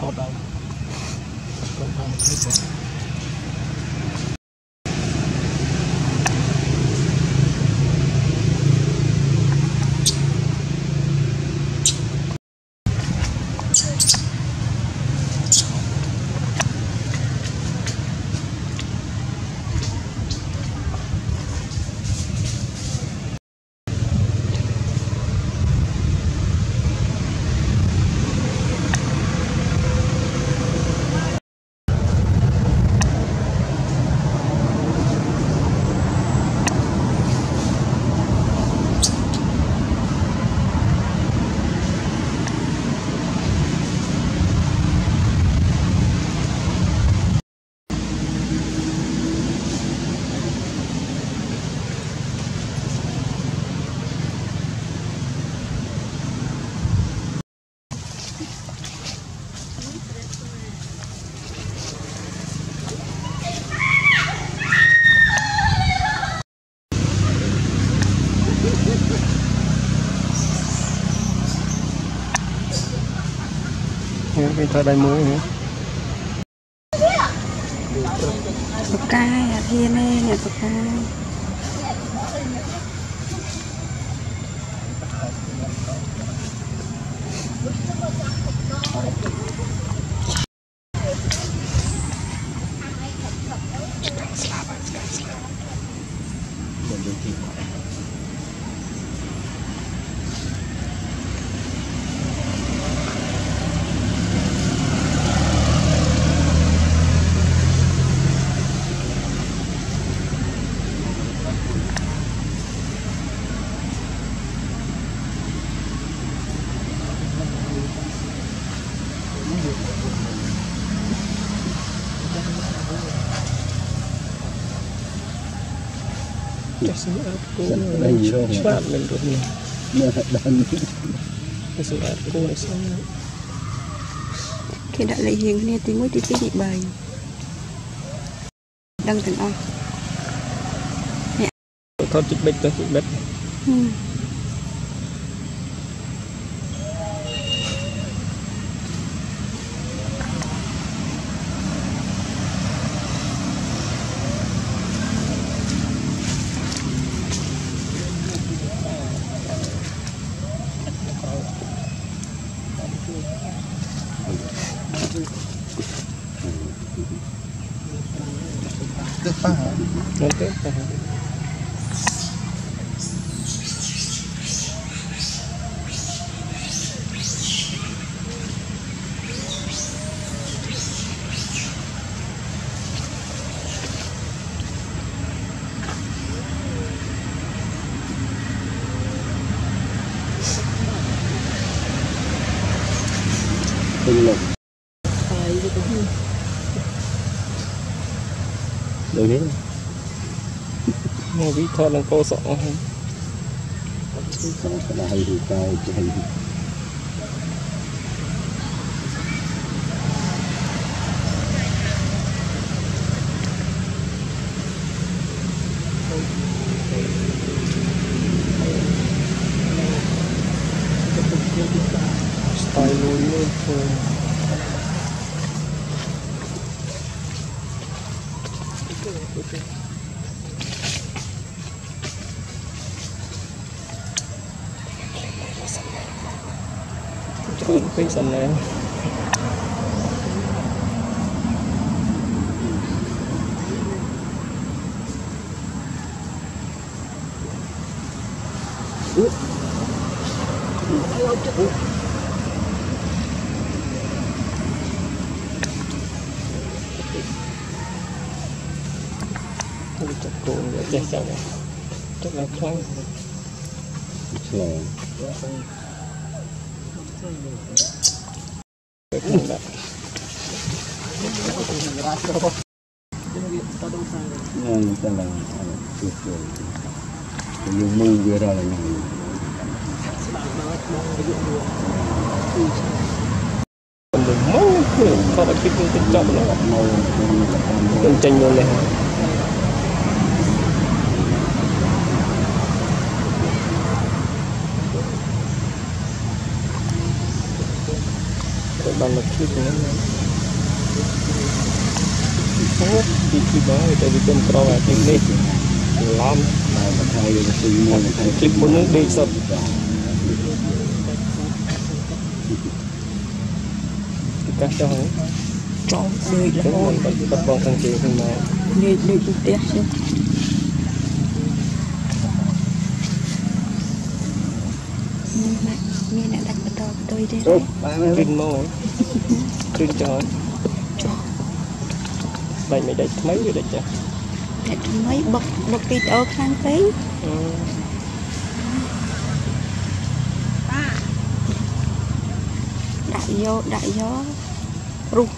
Hold on. The paper. នឃើញបង Ini kita ada muối nữa. បកាយអាធានឯងអ្នកបកាយ Chắc sẽ áp cô Đây gì đâu. Bạn mình rồi nè. Nè, đang Cái ចាស់សម្អាតគោនឹងច្បាប់នឹងរូបនេះមកដល់នេះសម្អាតគោនេះសម្អាតគេដាក់លេខរៀងគ្នាទី1ទី2ទី3ដឹងទាំងអស់អ្នកថតចិត្តបិទទៅចិត្តបិទហឹម ពេញលំហើយទៅដូចនេះមកវិថតនឹងពោសអស់ហ្នឹងអត់ទៅដល់ហើយទៅទៅ Cái cái sân này Ôi, chắc cô nó chết sao này chắc là khoan Slow cái con đã Nè, người ta là tuyệt vời Cái dùng mưu vừa ra là này còn được mong thôi là cái cái chọn nó đừng tranh luôn này ដល់លក្ខិហ្នឹងពោលពីពីបងទៅវិគុណក្រអាទីនេះឡំដល់បន្ថយយើងទីមួយបន្ថយទីមុននេះដេកសុទ្ធទីកាសចោលចោលដេករហូតបាត់បងខាងជើងហ្នឹងមកនិយាយលើទីផ្ទះជិះ មានអ្នកមានអ្នកដាច់បន្តផ្ទុយទេអូបាយមែនគ្រីនមកហ្នឹងគ្រីនចោលចោលបាច់មិនដាច់ថ្មីវាដាច់ចាស់តែថ្មីបុកបុកពីតោខ្លាំងពេកអឺដាក់យកដាក់យករុះ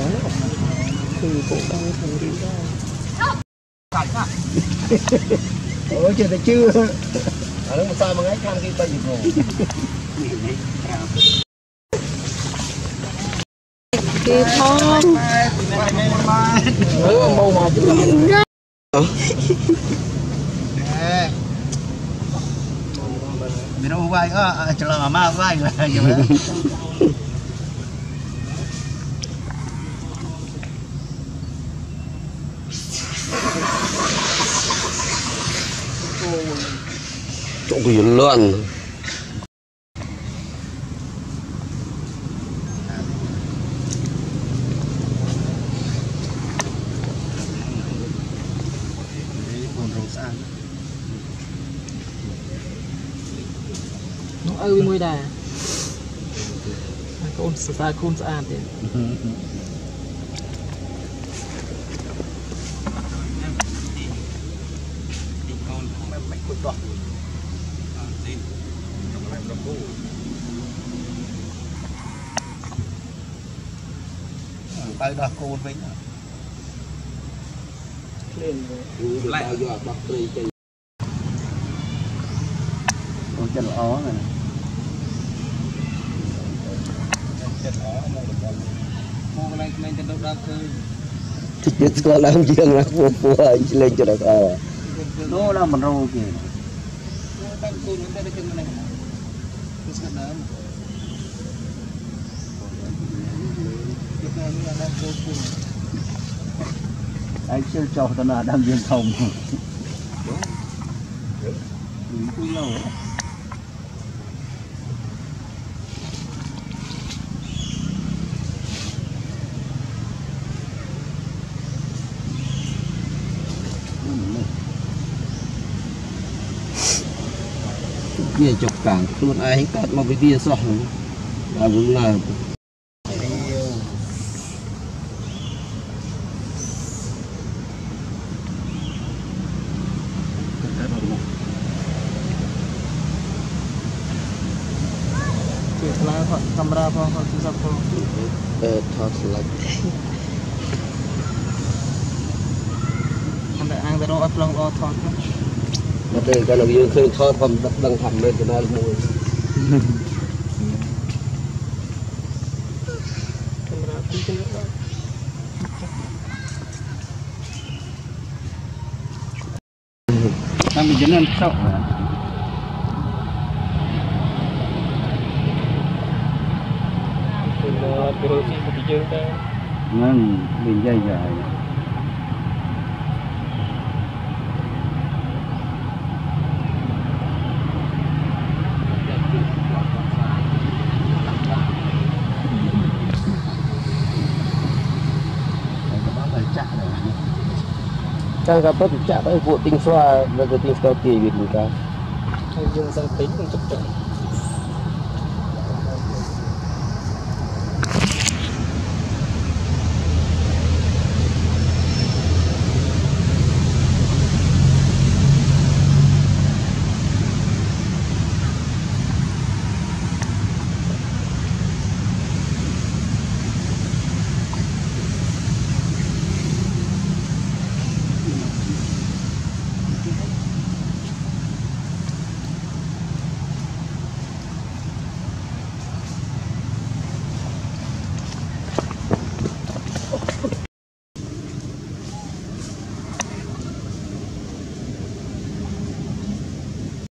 có nào thì cụ đang thường đi ra. Ủa chưa thì chưa? Ở đó mà sao mà ngay khăn kia tay dịp rồi Kì thon Ủa mù mà chứ. Mình đâu quay có, chờ là mà ma quay là រងស្អាតនោះឪវាមួយដែរកូនសរសើរខ្លួនស្អាតទៀត đoạn tin trong này trong cô tay đặt cô vĩnh à lại. do bắp tươi chân con chân ó này chân ó mà được con cô này. Mình chân đâu đã khơi thì chết con làm chuyện là cô cô ấy lên cho được à? Đó là mình rồi kìa kan kung hindi na kung nalagay. Tapos na na mo. Anh chưa cho tao là đang viên thông. Đúng lâu. វាចុកកាំងខ្លួនឯងកើតមកពីវាសោះដល់វិញឡើងឆ្លើផងកាមេរ៉ាផងថតទូរស័ព្ទផងអឺថតស្លាច់តែអាងទៅរកអត់ប្លង់ល្អថតណា mà đây cái là dương khơi thoát phẩm đang thầm lên cho nó mùi កាមេរ៉ាពីរចំណុចដល់ តាមជំនាន់សក់ គឺមកពីរស៊ីពីយើងដែរ ហ្នឹងវិញយាយយាយ sang gặp bất chạm với vụ tinh xoa và tinh xoa kỳ việc mình cả dương sang tính cũng chấp chuẩn